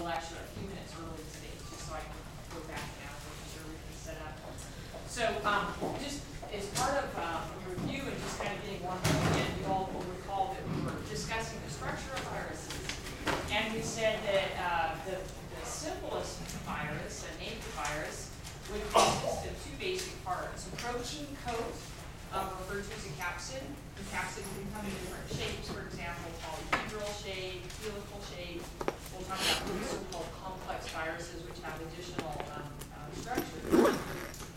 the lecture a few minutes early today, just so I can go back now, make sure everything's set up. So, um, just as part of, a review and just kind of getting one thing in, you all will recall that we were discussing the structure of viruses. And we said that, uh, the, the simplest virus, a naked virus, would consist of two basic parts. A protein coat, um, referred to as a capsid. The capsid can come in different shapes, for example, polyhedral shape, helical shape. We'll talk about so-called complex viruses, which have additional, um, uh, structure.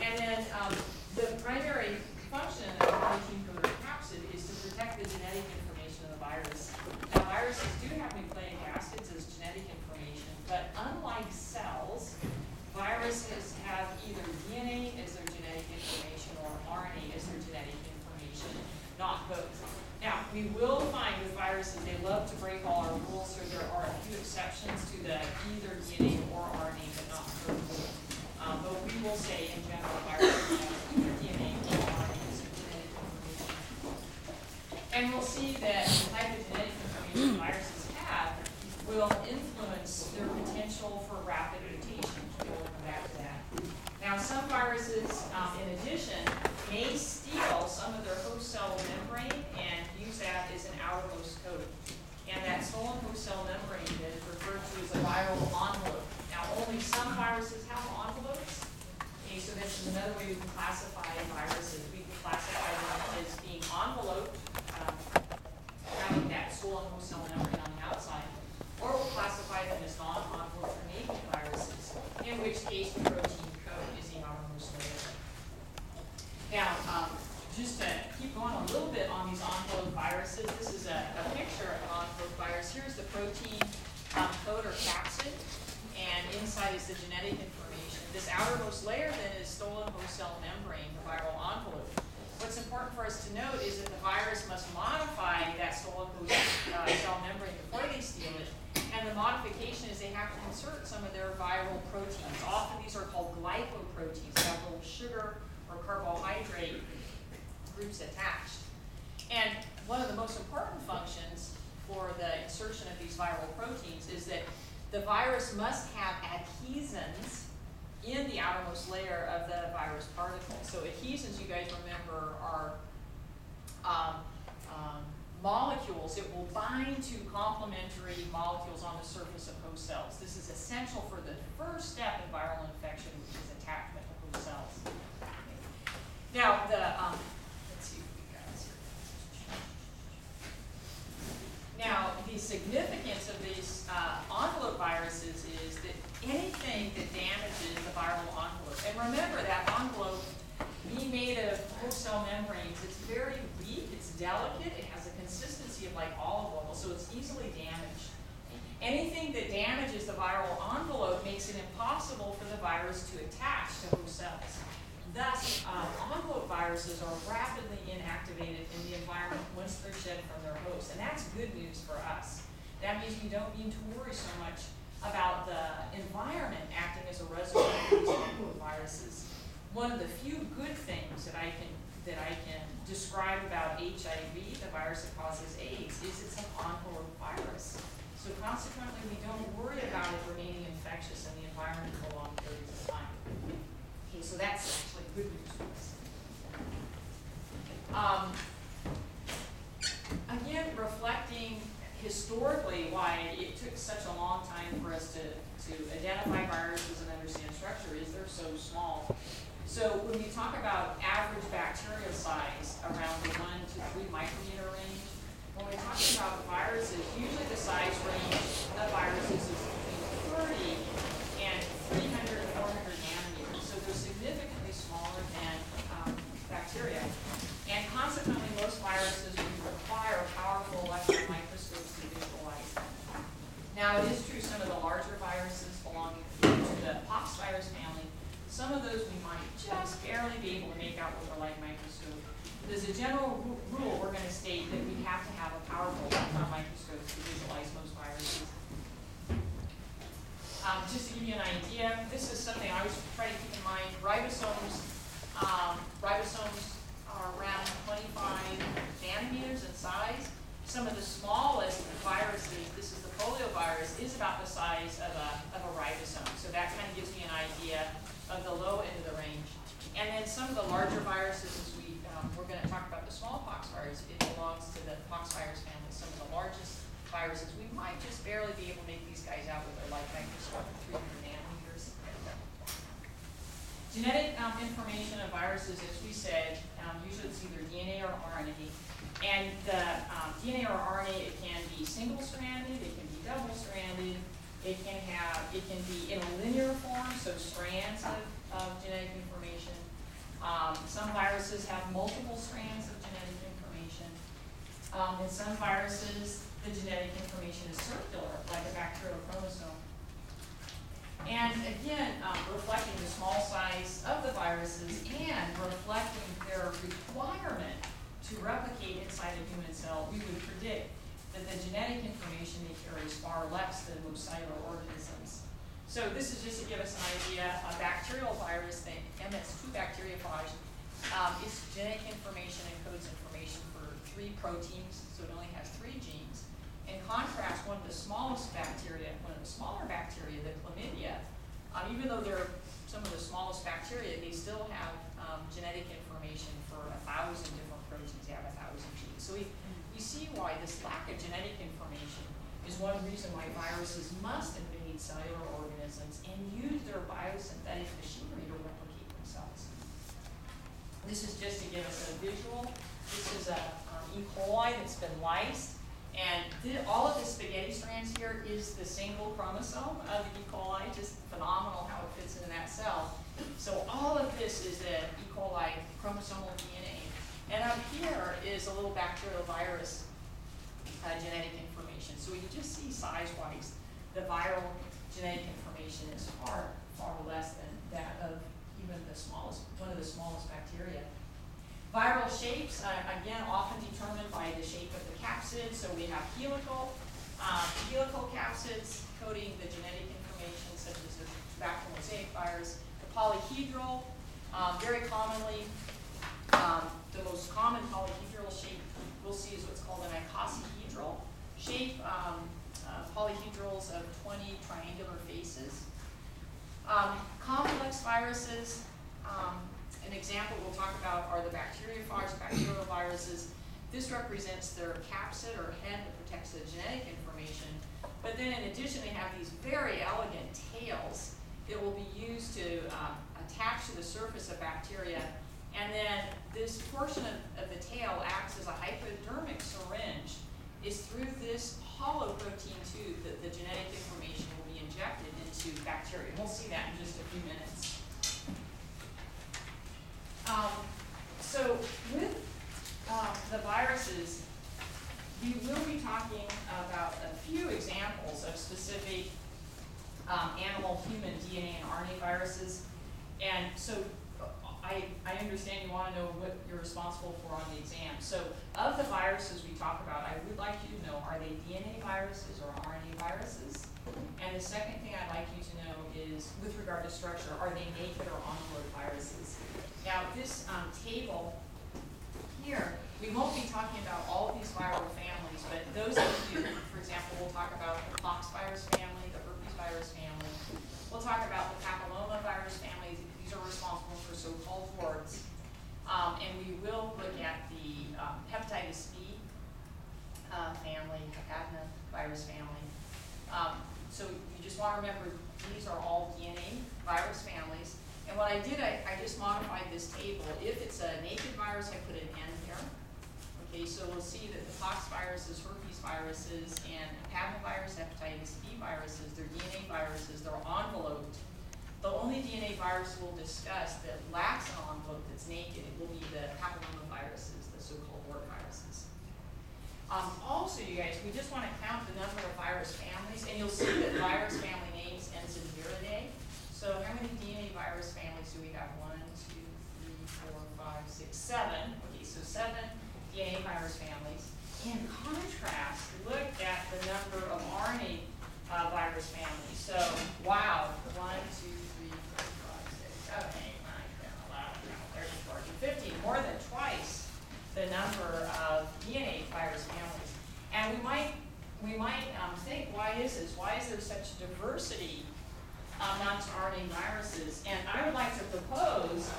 And then, um, the primary function of the protein coat or capsid is to protect the genetic information of the virus. Now, viruses do have nucleic acids as genetic information, but unlike cells, viruses have either DNA as their genetic information or RNA as their genetic information, not both. Now, we will find with viruses, they love to break all our rules, so there are a few exceptions to the either DNA or RNA, but not both. Um, but we will say in general, viruses have either DNA or RNA as their genetic information. And we'll see that the type of genetic information viruses have will influence their potential for rapid mutation. We'll come back to that. Now, some viruses, um, in addition, may steal some of their host cell membrane and use that as an outermost coat. And that stolen host cell membrane is referred to as a viral envelope. Now, only some viruses have envelopes. Okay, so this is another way we can classify viruses. We can classify them as being enveloped, um, having that stolen host cell membrane on the outside, or we'll classify them as non-enveloped or naked viruses, in which case the protein coat is the outermost layer. Now, um, just to keep going a little bit on these enveloped viruses, this is a, a picture of an enveloped virus. Here's the protein um, coat or capsid, and inside is the genetic information. This outermost layer then is stolen host cell membrane, the viral envelope. What's important for us to note is that the virus must modify that stolen host uh, cell membrane before they steal it. And the modification is they have to insert some of their viral proteins. Often these are called glycoproteins, have little sugar or carbohydrate groups attached. And one of the most important functions for the insertion of these viral proteins is that the virus must have adhesins in the outermost layer of the virus particle. So adhesins, you guys remember, are um, um, molecules that will bind to complementary molecules on the surface of host cells. This is essential for the first step in viral infection, which is attachment to host cells. Now, the, um, let's see what we got here. Now, the significance of these uh, envelope viruses is that anything that damages the viral envelope, and remember that envelope being made of host cell membranes, it's very weak, it's delicate, it has a consistency of like olive oil, so it's easily damaged. Anything that damages the viral envelope makes it impossible for the virus to attach to host cells. Thus, um, envelope viruses are rapidly inactivated in the environment once they're shed from their host, and that's good news for us. That means we don't need to worry so much about the environment acting as a reservoir for these envelope viruses. One of the few good things that I can that I can describe about HIV, the virus that causes AIDS, is it's an envelope virus. So consequently, we don't worry about it remaining infectious in the environment for long periods of time. So that's actually good news for us. Um, again, reflecting historically why it took such a long time for us to, to identify viruses and understand structure is they're so small. So when we talk about average bacterial size around the one to three micrometer range, when we're talking about viruses, usually the size range of viruses is between 30 and 300, 400 nanometers. So they're significantly smaller than um, bacteria. And consequently, most viruses require powerful electron microscopes to visualize them. Now, it is true some of the larger viruses belonging to the pox virus family, some of those we might just barely be able to make out with a light microscope. But as a general ru- rule, we're going to state that we have to have a powerful electron microscope to visualize most viruses. Um, just to give you an idea, this is something I always try to keep in mind. Ribosomes, um, ribosomes are around 25 nanometers in size. some of the smallest viruses, this is the polio virus, is about the size of a, of a ribosome. So that kind of gives me an idea of the low end of the range. And then some of the larger viruses, as we, um, we're gonna talk about the smallpox virus, it belongs to the poxvirus family, some of the largest viruses. We might just barely be able to make these guys out with a light microscope at three hundred nanometers. Genetic um, information of viruses, as we said, um, usually it's either DNA or RNA. And the um, DNA or RNA, it can be single-stranded, it can be double-stranded, it can have, it can be in a linear form, so strands of, of genetic information. Um, some viruses have multiple strands of genetic information. Um, in some viruses, the genetic information is circular, like a bacterial chromosome. And again, um, reflecting the small size of the viruses and reflecting their requirement to replicate inside a human cell, we would predict that the genetic information they carry is far less than most cellular organisms. So this is just to give us an idea, a bacterial virus, the MS2 bacteriophage, um, its genetic information encodes information for three proteins, so it only has three genes. In contrast, one of the smallest bacteria, one of the smaller bacteria, the chlamydia, um, even though they're some of the smallest bacteria, they still have um, genetic information for a thousand different a thousand. So we, we see why this lack of genetic information is one reason why viruses must invade cellular organisms and use their biosynthetic machinery to replicate themselves. This is just to give us a visual. This is a um, E. coli that's been lysed. And all of the spaghetti strands here is the single chromosome of the E. coli, just phenomenal how it fits into that cell. So all of this is the E. coli chromosomal DNA. And up here is a little bacterial virus uh, genetic information. So you just see size-wise, the viral genetic information is far, far less than that of even the smallest, one of the smallest bacteria. Viral shapes, uh, again, often determined by the shape of the capsid. So we have helical, um, helical capsids coding the genetic information, such as the tobacco mosaic virus. The polyhedral, um, very commonly, um, the most common polyhedral shape we'll see is what's called an icosahedral shape, um, uh, polyhedrals of 20 triangular faces. Um, complex viruses, um, an example we'll talk about are the bacteriophages, bacterial viruses. This represents their capsid or head that protects the genetic information. But then in addition, they have these very elegant tails that will be used to um, attach to the surface of bacteria. And then this portion of, of the tail acts as a hypodermic syringe. Is through this hollow protein tube that the genetic information will be injected into bacteria. We'll see that in just a few minutes. Um, so with um, the viruses, we will be talking about a few examples of specific um, animal, human DNA and RNA viruses. And so uh, I, I understand you want to know what you're responsible for on the exam. So of the viruses we talk about, I would like you to know, are they DNA viruses or RNA viruses? And the second thing I'd like you to know is, with regard to structure, are they naked or envelope viruses? Now, this um, table here, we won't be talking about all of these viral families, but those of you, for example, we'll talk about the pox virus family, the herpes virus family. We'll talk about the papilloma virus family. Are responsible for so-called warts. Um, and we will look at the um, hepatitis B uh, family, adenovirus family. Um, so you just want to remember, these are all DNA virus families. And what I did, I, I just modified this table. If it's a naked virus, I put an N here. Okay, so we'll see that the pox viruses, herpes viruses, and adenovirus, hepatitis B viruses, they're DNA viruses, they're enveloped. The only DNA virus we'll discuss that lacks an envelope that's naked will be the papillomaviruses, the so-called wart viruses. Um, also, you guys, we just want to count the number of virus families, and you'll see that virus family names ends in viridae. So how many DNA virus families do we have? One, two, three, four, five, six, seven. Okay, so seven DNA virus families. In contrast, look at the number of RNA uh, virus families. So, wow, one, two, three, four, five, six, seven, eight, nine, ten, eleven, twelve, thirteen, fourteen, fifteen, more than twice the number of DNA virus families. And we might, we um, think, why is this? Why is there such diversity amongst RNA viruses? And I would like to propose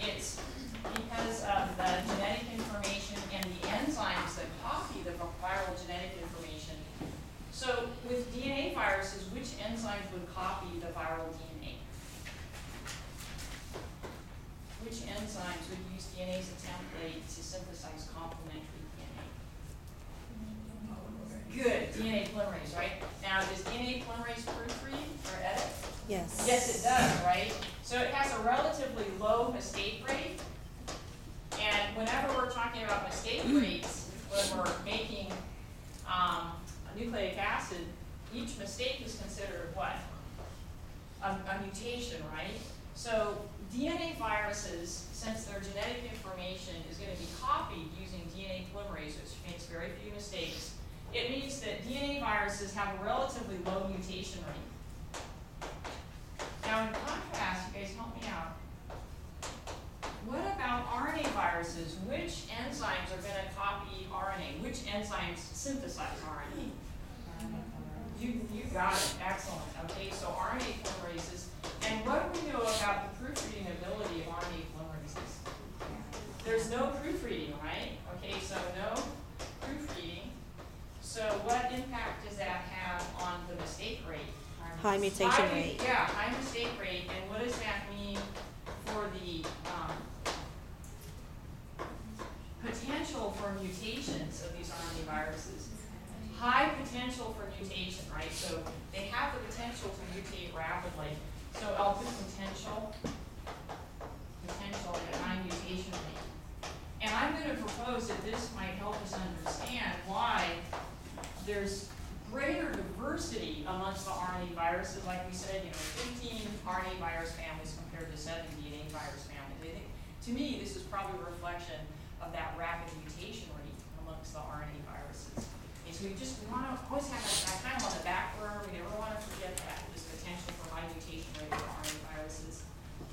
it's because of the genetic information and the enzymes that copy the viral genetic information. So with DNA viruses, which enzymes would copy the viral DNA? Which enzymes would use DNA as a template to synthesize complementary DNA? Good, DNA polymerase, right? Now, does DNA polymerase proofread or edit? Yes. Yes, it does, right? So it has a relatively low mistake rate. And whenever we're talking about mistake rates, when we're making, um, a nucleic acid, each mistake is considered what? A, a mutation, right? So DNA viruses, since their genetic information is gonna be copied using DNA polymerase, which makes very few mistakes, it means that DNA viruses have a relatively low mutation rate. Now, in contrast, you guys help me out. What about RNA viruses? Which enzymes are gonna copy RNA? Which enzymes synthesize RNA? You, you got it, excellent, okay, so RNA polymerases, and what do we know about the proofreading ability of RNA polymerases? There's no proofreading, right? Okay, so no proofreading, so what impact does that have on the mistake rate? High mutation rate. Yeah, high mistake rate, and what does that mean for the, um, potential for mutations of these RNA viruses? High potential for mutation, right, so they have the potential to mutate rapidly, so I'll put potential, potential and high mutation rate. And I'm gonna propose that this might help us understand why there's greater diversity amongst the RNA viruses, like we said, you know, RNA virus families compared to seven DNA virus families. I think, to me, this is probably a reflection of that rapid mutation rate amongst the RNA viruses. And so we just, wanna always have that, kind of on the back burner, we never wanna forget that, this potential for high mutation rate for RNA viruses.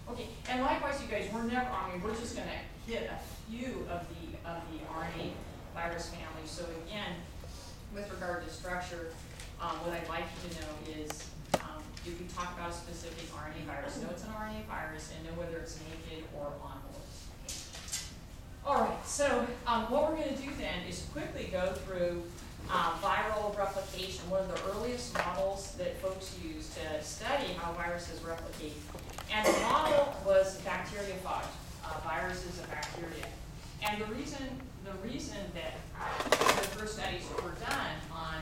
Okay, and likewise, you guys, we're never, I mean, we're just gonna hit a few of the, of the RNA virus families. So again, with regard to structure, um, what I'd like you to know is, you can talk about a specific RNA virus, know it's an RNA virus, and know whether it's naked or on board. All right, so, um, what we're gonna do then is quickly go through, uh, viral replication, one of the earliest models that folks use to study how viruses replicate. And the model was bacteriophage, uh, viruses of bacteria. And the reason, the reason that the first studies were done on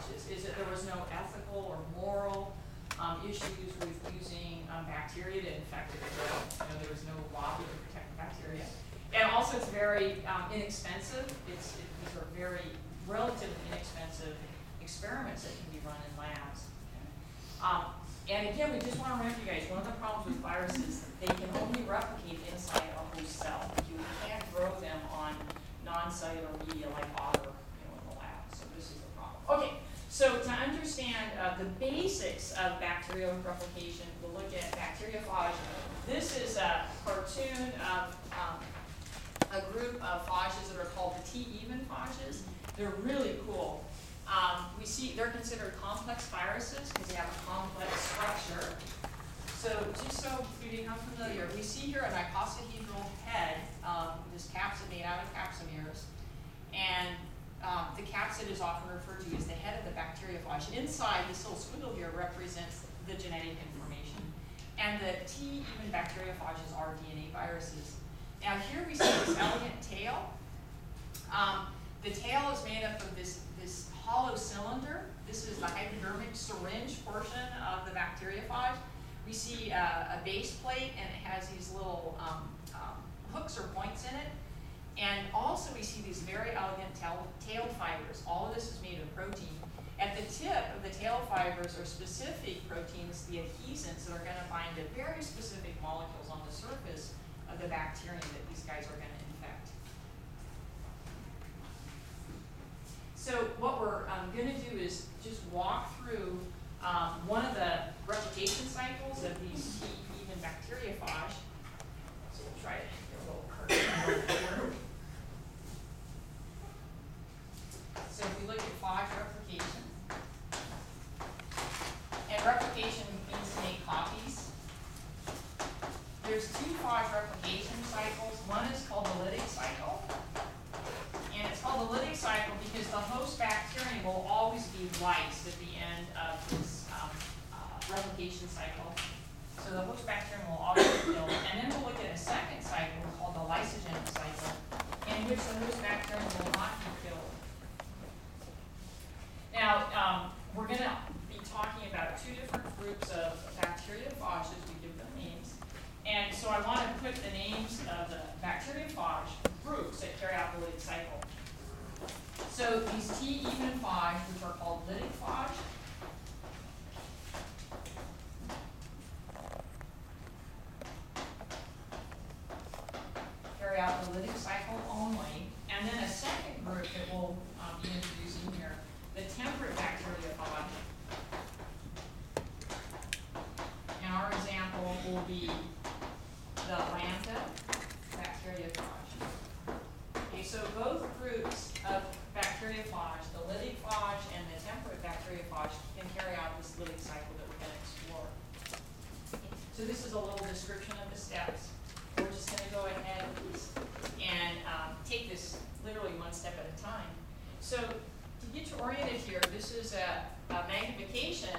bacteriophages is that there was no ethical or moral, um, issues with using, um, bacteria to infect drug. You know, there was no lobby to protect the bacteria. And also it's very, um, inexpensive, it's, it- these are very relatively inexpensive experiments that can be run in labs. Um, and again, we just wanna remember you guys, one of the problems with viruses, they can only replicate inside a host cell. You can't grow them on non-cellular media like you know, in the lab, so this is the problem. Okay, so to understand, uh, the basics of bacterial replication, we'll look at bacteriophage. This is a cartoon of, um, a group of phages that are called the T-even phages. They're really cool. Um, we see, they're considered complex viruses because they have a complex structure. So just so you become familiar, we see here an icosahedral head, um, this capsid made out of capsomeres. And, um, the capsid is often referred to as the head of the bacteriophage. And Inside, this little squiggle here represents the genetic information. And the T-even bacteriophages are DNA viruses. Now here we see this elegant tail. Um, the tail is made up of this, this hollow cylinder. This is the hypodermic syringe portion of the bacteriophage. We see uh, a base plate and it has these little um, um, hooks or points in it. And also we see these very elegant tail, tailed fibers. All of this is made of protein. At the tip of the tail fibers are specific proteins, the adhesins, that are gonna bind to very specific molecules on the surface of the bacterium that these guys are gonna infect. So what we're um, gonna do is just walk through um, one of the replication cycles of these T-even bacteriophage. So we'll try to odd replication. And replication means to make copies. There's two Fosh replication cycles. One is called the lytic cycle. And it's called the lytic cycle because the host bacterium will always be lysed at the end of this um, uh, replication cycle. So the host bacterium will always be killed. And then we'll look at a second cycle called the lysogenic cycle, in which the host bacterium will not be So these T even 5, literally one step at a time. So to get you oriented here, this is a, a magnification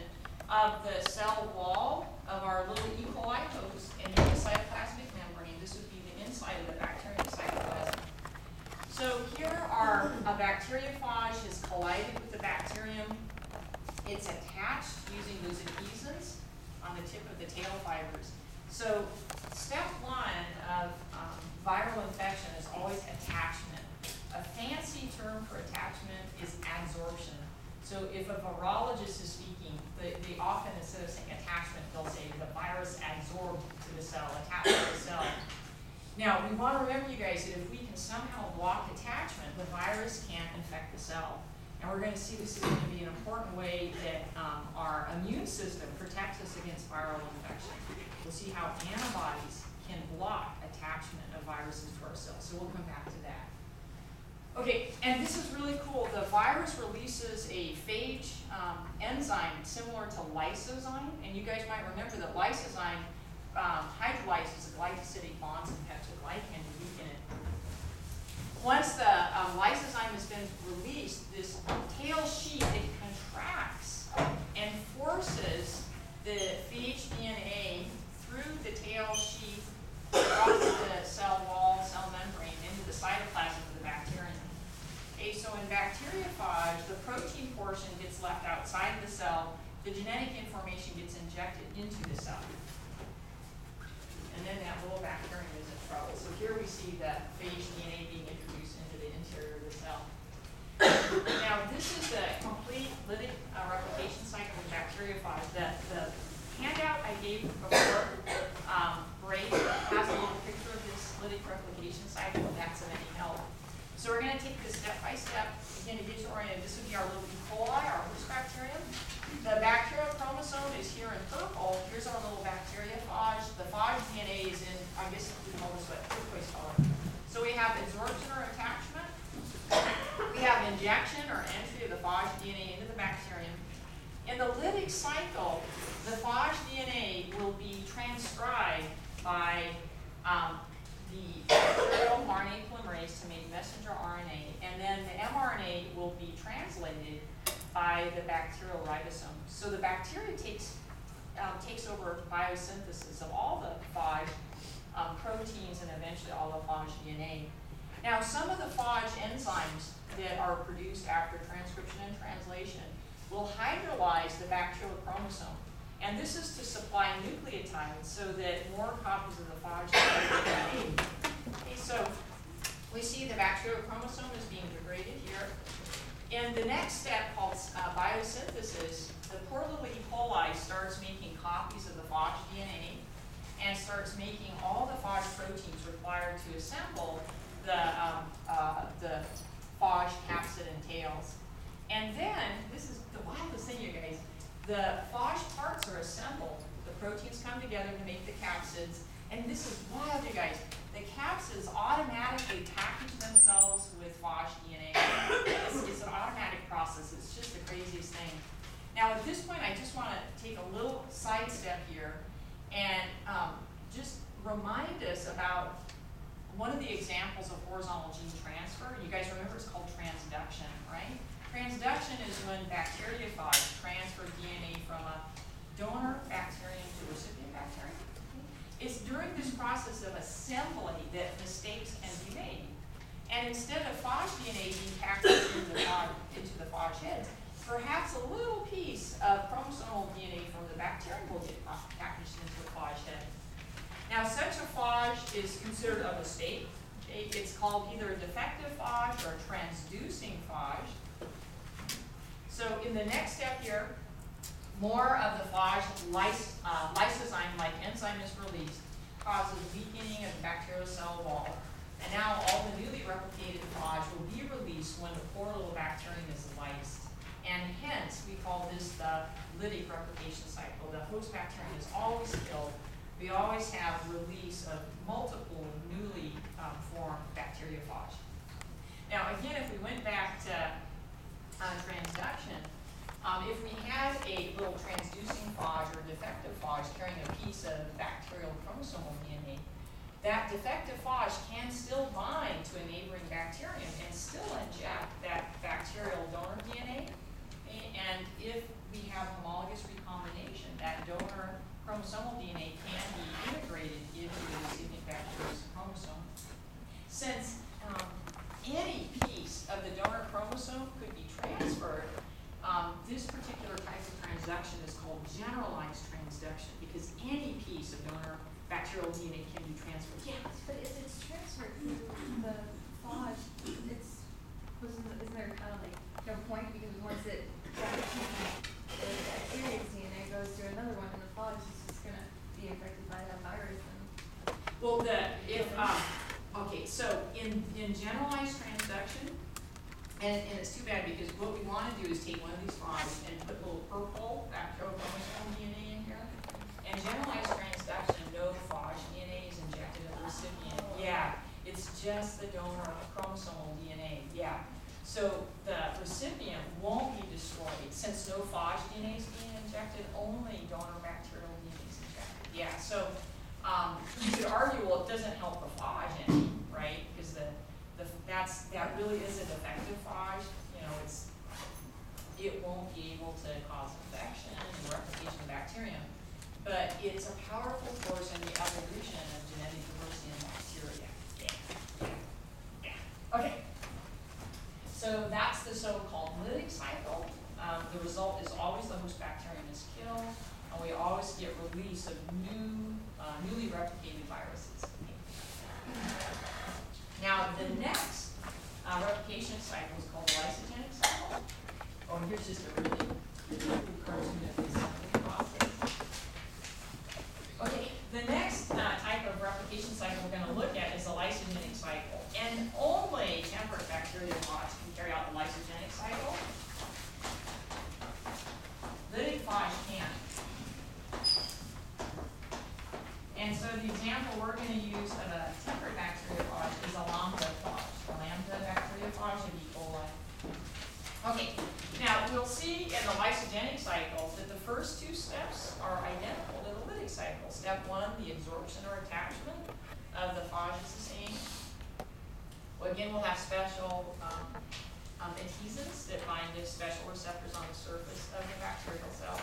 of the cell wall of our little E. coli host and the cytoplasmic membrane. This would be the inside of the bacterium cytoplasm. So here are a bacteriophage has collided with the bacterium. It's attached using those adhesins on the tip of the tail fibers. So step one of um, viral infection is always attachment. A fancy term for attachment is adsorption. So if a virologist is speaking, they, they often, instead of saying attachment, they'll say the virus adsorbed to the cell, attached to the cell. Now, we want to remember, you guys, that if we can somehow block attachment, the virus can't infect the cell. And we're going to see this is going to be an important way that um, our immune system protects us against viral infection. We'll see how antibodies can block attachment of viruses to our cells. So we'll come back to that. Okay, and this is really cool. The virus releases a phage um, enzyme similar to lysozyme, and you guys might remember that lysozyme um, hydrolyzes the glycosidic bonds in peptidoglycan to weaken it. Once the um, lysozyme has been released, this tail sheath it contracts and forces the phage DNA through the tail sheath across the cell wall, cell membrane, into the cytoplasm. Okay, so in bacteriophage, the protein portion gets left outside the cell, the genetic information gets injected into the cell. And then that little bacterium is in trouble. So here we see that phage DNA being introduced into the interior of the cell. Now, this is the complete lytic uh, replication cycle of bacteriophage. The, the handout I gave before um, break has a little picture of this lytic replication cycle, and that's of any help. So we're going to take this step by step. Again, to get you oriented, this would be our little E. coli, our host bacterium. The bacterial chromosome is here in purple. Here's our little bacteriophage. The phage DNA is in, I guess we call this what, turquoise color. So we have adsorption or attachment. We have injection or entry of the phage DNA into the bacterium. In the lytic cycle, the phage DNA will be transcribed by um, the bacterial RNA polymerase to make messenger RNA, and then the mRNA will be translated by the bacterial ribosome. So the bacteria takes um, takes over biosynthesis of all the phage um, proteins and eventually all the phage DNA. Now, some of the phage enzymes that are produced after transcription and translation will hydrolyze the bacterial chromosome. And this is to supply nucleotides so that more copies of the phage are made. Okay, so we see the bacterial chromosome is being degraded here. In the next step called uh, biosynthesis, the poor little E. coli starts making copies of the phage DNA and starts making all the phage proteins required to assemble the, um, uh, the phage capsid and tails. And then, this is the wildest thing, you guys, the phage parts are assembled, the proteins come together to make the capsids, and this is wild, you guys. The capsids automatically package themselves with phage DNA. It's, it's an automatic process, it's just the craziest thing. Now, at this point, I just want to take a little sidestep here and um, just remind us about one of the examples of horizontal gene transfer. You guys remember it's called transduction, right? Transduction is when bacteriophages transfer DNA from a donor bacterium to a recipient bacterium. It's during this process of assembly that mistakes can be made. And instead of phage DNA being packaged into the phage, into the phage heads, perhaps a little piece of chromosomal DNA from the bacterium will get pa- packaged into the phage head. Now, such a phage is considered a mistake. It's called either a defective phage or a transducing phage. So in the next step here, more of the phage lys- uh, lysozyme-like enzyme is released, causes weakening of the bacterial cell wall. And now all the newly replicated phage will be released when the poor little bacterium is lysed. And hence, we call this the lytic replication cycle. The host bacterium is always killed. We always have release of multiple newly um, formed bacteriophage. Now, again, if we went back to uh, transduction, um, if we had a little transducing phage or defective phage carrying a piece of bacterial chromosomal DNA, that defective phage can still bind to a neighboring bacterium and still inject that bacterial donor DNA. And if we have homologous recombination, that donor chromosomal DNA can be integrated into the recipient bacterium's chromosome. Since um, any piece of the donor chromosome could be transferred, um, this particular type of transduction is called generalized transduction because any piece of donor bacterial DNA can be transferred. Yeah, But if it's transferred through the phage, it's, wasn't, isn't there kind of like no point, because once it, that the bacteria's DNA goes to another one, and the phage is just gonna be infected by that virus and. Well, the, if, um, okay, so in, in generalized transduction, and, and it's too bad because what we wanna do is take one of these phages and put little purple bacterial chromosomal DNA in here. And generalized transduction, no phage DNA is injected in the recipient, yeah, it's just the donor chromosomal DNA, yeah. So the recipient won't be destroyed, since no phage DNA is being injected, only donor bacterial DNA is injected, yeah, so, um, you could argue, well, it doesn't help the phage any, right? Because the, the, that's, that really is a defective phage, you know, it's, it won't be able to cause infection and replication of bacterium. But it's a powerful force in the evolution of genetic diversity in bacteria. Yeah, yeah, yeah. Okay. So that's the so-called lytic cycle. Um, the result is always the host bacterium is killed, and we always get release of new, uh, newly replicated viruses. Now, the next uh, replication cycle is called the lysogenic cycle. Oh, and here's just a really cool cartoon of the assembly process. Okay, the next uh, type of replication cycle we're gonna look at is the lysogenic cycle. And only temperate bacteriophage can carry out the lysogenic cycle. Lytic phage can't. And so the example we're gonna use of a temperate bacteriophage is a lambda phage, a lambda bacteriophage of E. coli. Okay, now we'll see in the lysogenic cycle that the first two steps are identical to the lytic cycle. Step one, the adsorption or attachment of the phage is the same. Well, again, we'll have special, um, um, adhesins that bind to special receptors on the surface of the bacterial cell.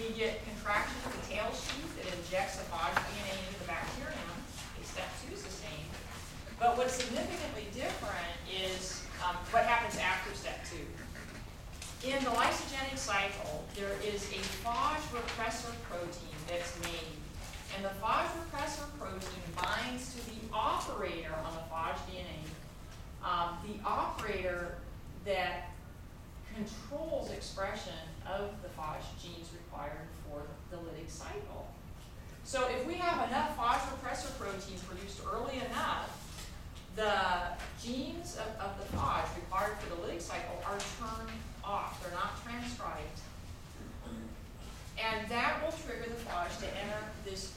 We get contraction of the tail sheath that injects the phage DNA into the bacterium. Step two is the same. But what's significantly different is um, what happens after. In the lysogenic cycle, there is a phage repressor protein that's made. And the phage repressor protein binds to the operator on the phage DNA. Um, the operator that controls expression of the phage genes required for the lytic cycle. So if we have enough phage repressor protein produced early enough, the genes of, of the phage required for the lytic cycle are turned off, transcribed. And that will trigger the phage to enter this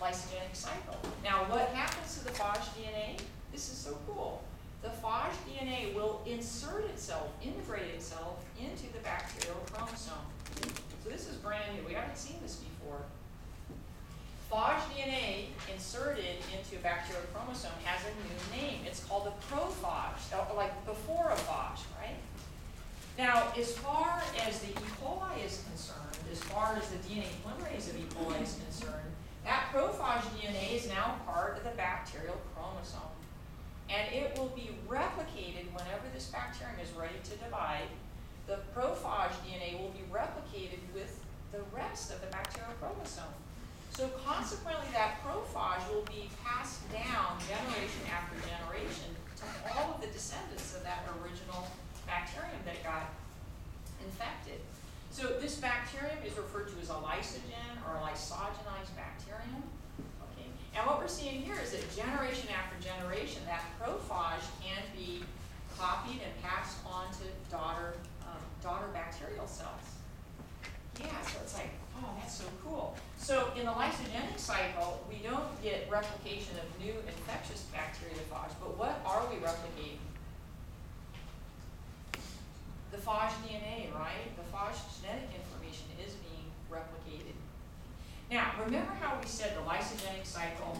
lysogenic cycle. Now, what happens to the phage DNA? This is so cool. The phage DNA will insert itself, integrate itself into the bacterial chromosome. So this is brand new, we haven't seen this before. phage DNA inserted into a bacterial chromosome has a new name. It's called a prophage, like before a phage, right? Now, as far as the E. coli is concerned, as far as the DNA polymerase of E. coli is concerned, that prophage DNA is now part of the bacterial chromosome. And it will be replicated whenever this bacterium is ready to divide. The prophage DNA will be replicated with the rest of the bacterial chromosome. So consequently, that prophage will be passed down generation after generation to all of the descendants of that original bacterium that got infected. So this bacterium is lysogen or lysogenized bacterium. Okay. And what we're seeing here is that generation after generation, that prophage can be copied and passed on to daughter, um, daughter bacterial cells. Yeah, so it's like, oh, that's so cool. So in the lysogenic cycle, we don't get replication of new infectious bacteriophage, but what are we replicating? The phage DNA, right? The phage genetic information is being replicated. Now, remember how we said the lysogenic cycle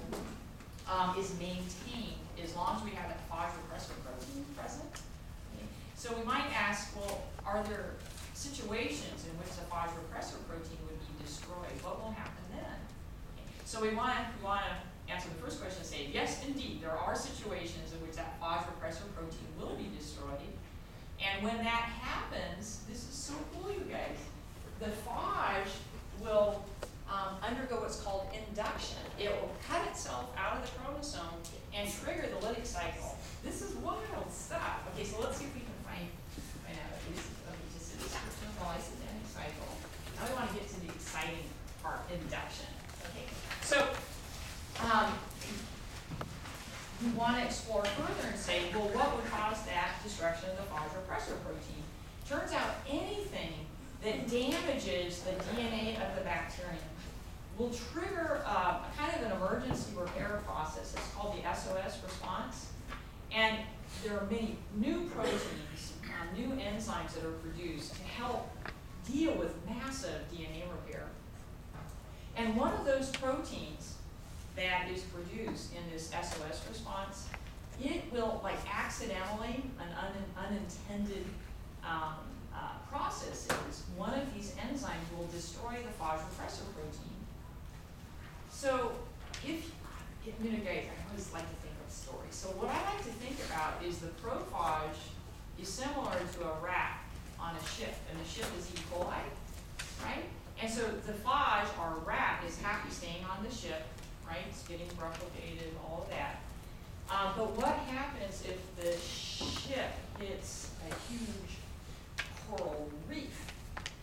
um, is maintained as long as we have that phage repressor protein present? So we might ask, well, are there situations in which the phage repressor protein would be destroyed? What will happen then? So we want, want to answer the first question and say, yes, indeed, there are situations in which that phage repressor protein will be destroyed. And when that happens, this is so cool, you guys. The phage undergo what's called induction. It will cut itself out of the chromosome and trigger the lytic cycle. This is wild stuff. Okay, so let's see if we can find, find out at least, okay, just the lysogenic cycle. Now we want to get to the exciting part, induction. Okay, so um, we want to explore further and say, well, what would cause that destruction of the phage repressor protein? Turns out anything that damages the DNA of the bacterium will trigger uh, kind of an emergency repair process. It's called the SOS response. And there are many new proteins, uh, new enzymes that are produced to help deal with massive DNA repair. And one of those proteins that is produced in this SOS response, it will, like accidentally, an un- unintended um, uh, process is one of these enzymes will destroy the phage repressor protein. So, if, if you know, guys, I always like to think of stories. So, what I like to think about the prophage is similar to a rat on a ship, and the ship is E. coli, right? And so the phage, or rat, is happy staying on the ship, right? It's getting replicated, all of that. Um, but what happens if the ship hits a huge coral reef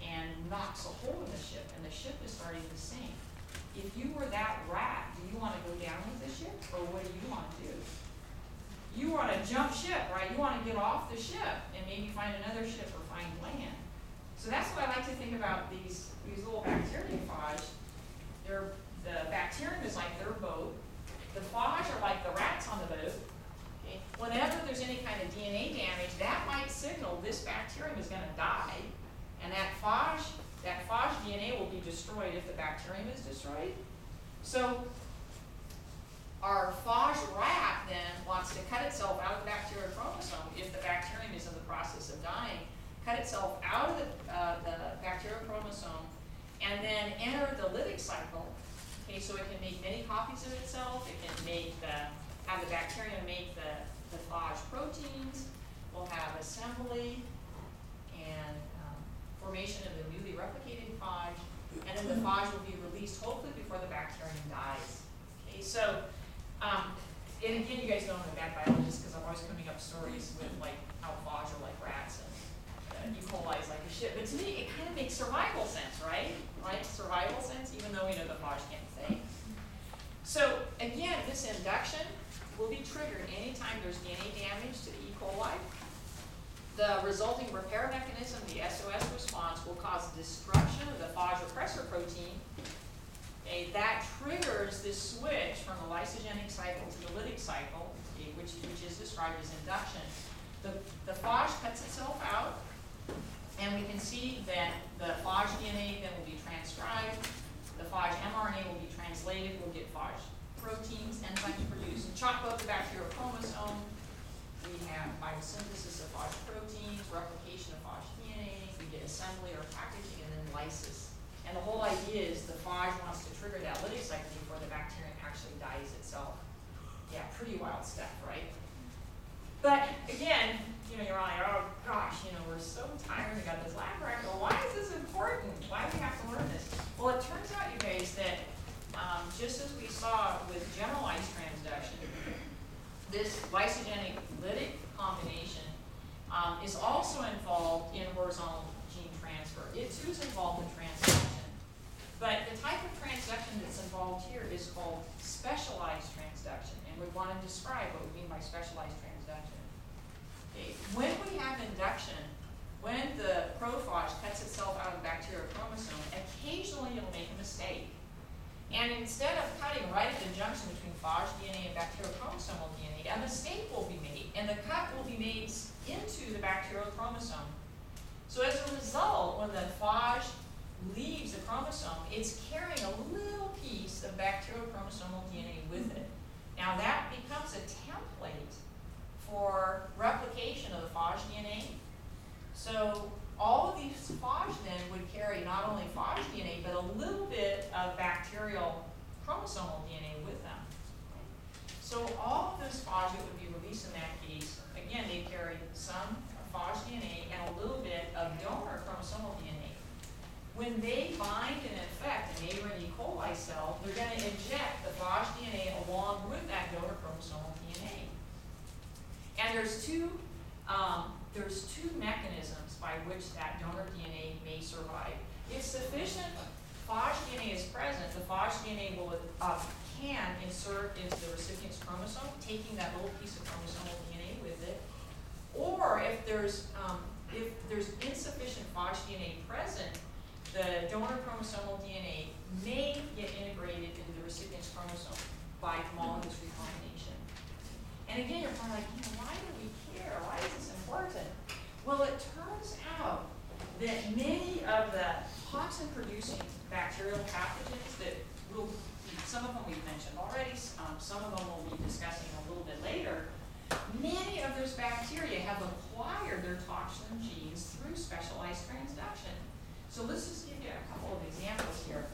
and knocks a hole in the ship, and the ship is starting to sink? If you were that rat, do you want to go down with the ship, or what do you want to do? You want to jump ship, right? You want to get off the ship and maybe find another ship or find land. So that's what I like to think about these these little bacteriophage. They're the bacterium is like their boat. The phage are like the rats on the boat. Okay? Whenever there's any kind of DNA damage, that might signal this bacterium is going to die, and that phage, that phage DNA will be destroyed if the bacterium is destroyed. So our phage rat then wants to cut itself out of the bacterial chromosome if the bacterium is in the process of dying, cut itself out of the, uh, the bacterial chromosome, and then enter the lytic cycle Okay, so it can make many copies of itself. It can make the have the bacterium make the, the phage proteins. We'll have assembly and um, formation of the newly replicated phage, and then the phage will be released hopefully before the bacterium dies. Okay, so um, and again, you guys know I'm a bad biologist because I'm always coming up stories with like how phage are like rats and uh, E. coli is like a shit. But to me, it kind of makes survival sense, right? Right? Survival sense, even though we know the phage can't say. So again, this induction will be triggered anytime there's DNA damage to the E. coli. The resulting repair mechanism, the SOS response, will cause destruction of the phage protein. Okay, that triggers this switch from the lysogenic cycle to the lytic cycle, okay, which, which is described as induction. The, the phage cuts itself out, and we can see that the phage DNA then will be transcribed, the phage mRNA will be translated, we'll get phage proteins enzymes produce. And chop up the bacterial chromosome, we have biosynthesis of phage proteins, replication of phage DNA, we get assembly or packaging, and then lysis. And the whole idea is the phage wants to trigger that lytic cycle before the bacterium actually dies itself. Yeah, pretty wild stuff, right? But again, you know, you're like, oh gosh, you know, we're so tired, we got this lab record, why is this important? Why do we have to learn this? Well, it turns out, you guys, that, um, just as we saw with generalized transduction, this lysogenic lytic combination, um, is also involved in horizontal gene transfer. It too is involved in transduction. But the type of transduction that's involved here is called specialized transduction, and we want to describe what we mean by specialized transduction. Okay, when we have induction, when the prophage cuts itself out of the bacterial chromosome, occasionally it'll make a mistake. And instead of cutting right at the junction between phage DNA and bacterial chromosomal DNA, a mistake will be made, and the cut will be made into the bacterial chromosome. So as a result, when the phage leaves the chromosome, it's carrying a little piece of bacterial chromosomal DNA with it. Now that becomes a template for replication of the phage DNA. So all of these phage then would carry not only phage DNA, but a little bit of bacterial chromosomal DNA with them. So all of those phage that would be released in that case, again, they carry some phage DNA and a little bit of donor chromosomal DNA. When they bind and infect a neighboring E. coli cell, they're gonna inject the phage DNA along with that donor chromosomal DNA. And there's two, um, there's two mechanisms by which that donor DNA may survive. If sufficient phage DNA is present, the phage DNA will, uh, can insert into the recipient's chromosome, taking that little piece of chromosomal DNA with it. Or if there's, um, if there's insufficient phage DNA present, the donor chromosomal DNA may get integrated into the recipient's chromosome by homologous recombination. And again, you're probably like, you know, why do we care? Why is this important? Well, it turns out that many of the toxin-producing bacterial pathogens that will, some of them we've mentioned already, um, some of them we'll be discussing a little bit later, many of those bacteria have acquired their toxin genes through specialized transduction. So let's just give you a couple of examples here.